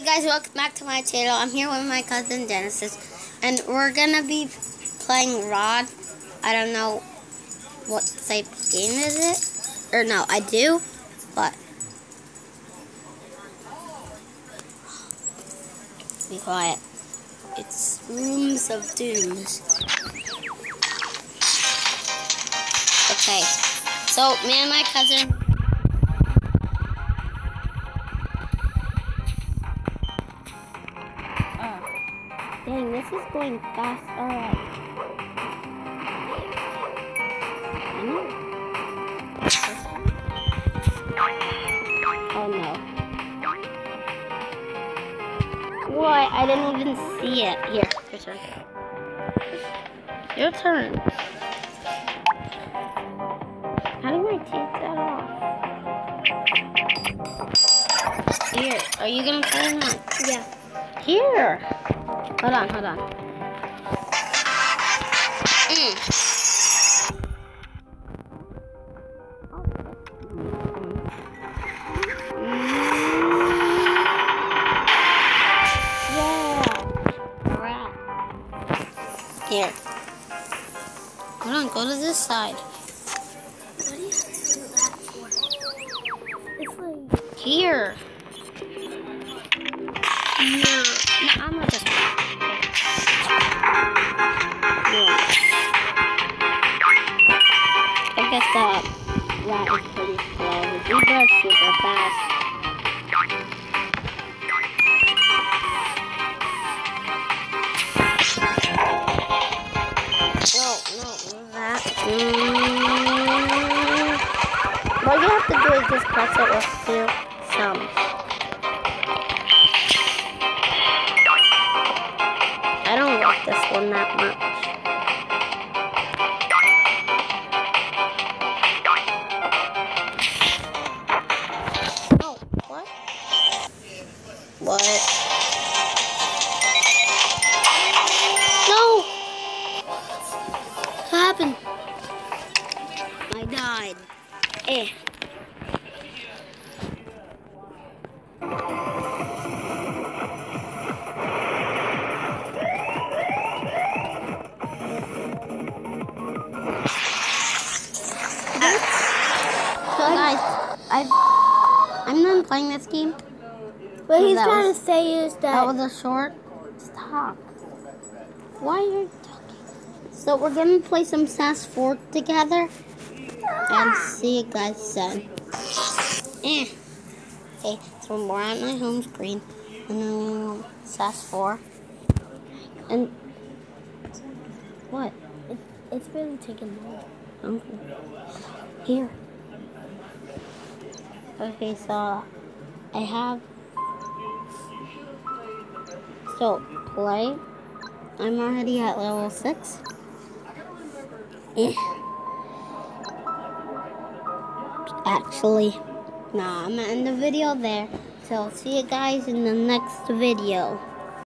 Hey guys, welcome back to my channel. I'm here with my cousin Genesis, and we're gonna be playing Rod. I don't know what type of game is it, or no, I do, but be quiet. It's Rooms of Dooms. Okay, so me and my cousin Dang, this is going fast. Alright. Oh no. What? I didn't even see it. Here, your turn. Your turn. How do I take that off? Here, are you gonna play not? Yeah. Here. Hold on, hold on. Mm. Here. Hold on, go to this side. Here. do Guess that rat pretty slow. The zebra is super fast. No, no, that. Mm. What you have to do is just press it with two thumbs. I don't like this one that much. What? No! What happened? I died. Eh. Guys, I've I'm done playing this game. What he's trying was- to say is That that was a short stop. Why are you talking? So we're gonna play some SAS 4 together and see you guys soon. Eh. Okay, so we're on my home screen and then we'll SAS 4. And what? it, it's really taking long. Okay. Here. Okay, so I have. So, play. I'm already at level 6. Eh. Actually, nah, I'm gonna end the video there. So, see you guys in the next video.